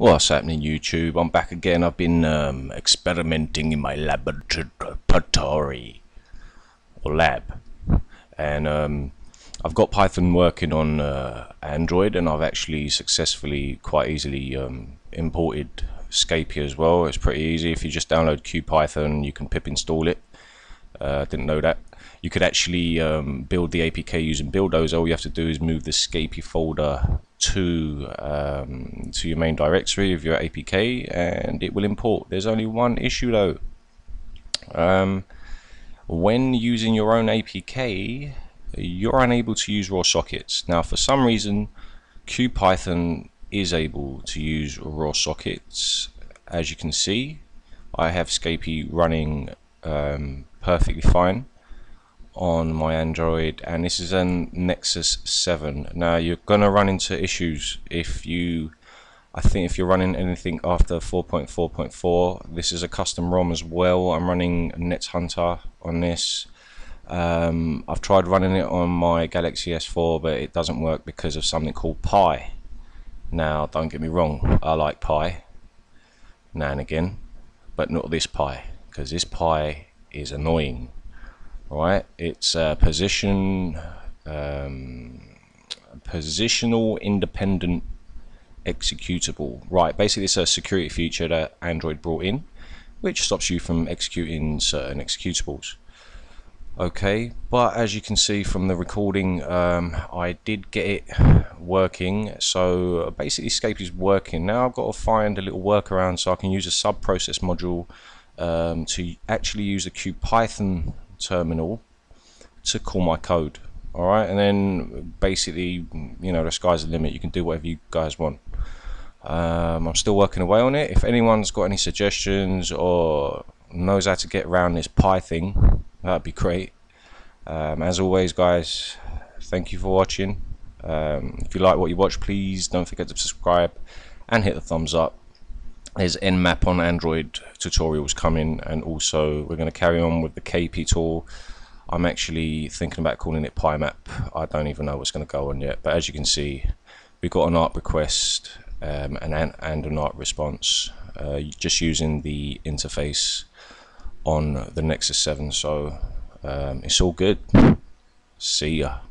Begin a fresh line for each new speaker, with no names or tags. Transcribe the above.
What's happening YouTube? I'm back again. I've been um, experimenting in my laboratory or lab and um, I've got Python working on uh, Android and I've actually successfully quite easily um, imported Scapy as well. It's pretty easy. If you just download QPython you can pip install it. Uh, didn't know that. You could actually um, build the APK using Buildozer. All you have to do is move the Scapy folder to um, to your main directory of your APK and it will import. There's only one issue though. Um, when using your own APK, you're unable to use raw sockets. Now, for some reason, QPython is able to use raw sockets. As you can see, I have Scapy running um, perfectly fine on my Android and this is a Nexus 7 now you're gonna run into issues if you I think if you're running anything after 4.4.4 this is a custom ROM as well. I'm running NetHunter on this. Um, I've tried running it on my Galaxy S4 but it doesn't work because of something called Pi. Now don't get me wrong I like Pi now and again but not this Pi because this Pi is annoying right it's a position um, positional independent executable. Right basically it's a security feature that Android brought in which stops you from executing certain executables. Okay but as you can see from the recording um, I did get it working. So basically Scapy is working. Now I've got to find a little workaround so I can use a sub process module um, to actually use the QPython terminal to call my code alright and then basically you know the sky's the limit. You can do whatever you guys want. Um, I'm still working away on it. If anyone's got any suggestions or knows how to get around this Pi thing that'd be great. Um, as always guys thank you for watching. Um, if you like what you watch please don't forget to subscribe and hit the thumbs up there's Nmap on Android tutorials coming and also we're going to carry on with the KP tool I'm actually thinking about calling it PyMap I don't even know what's going to go on yet but as you can see we've got an ARP request um, and, and an ARP response uh, just using the interface on the Nexus 7 so um, it's all good. See ya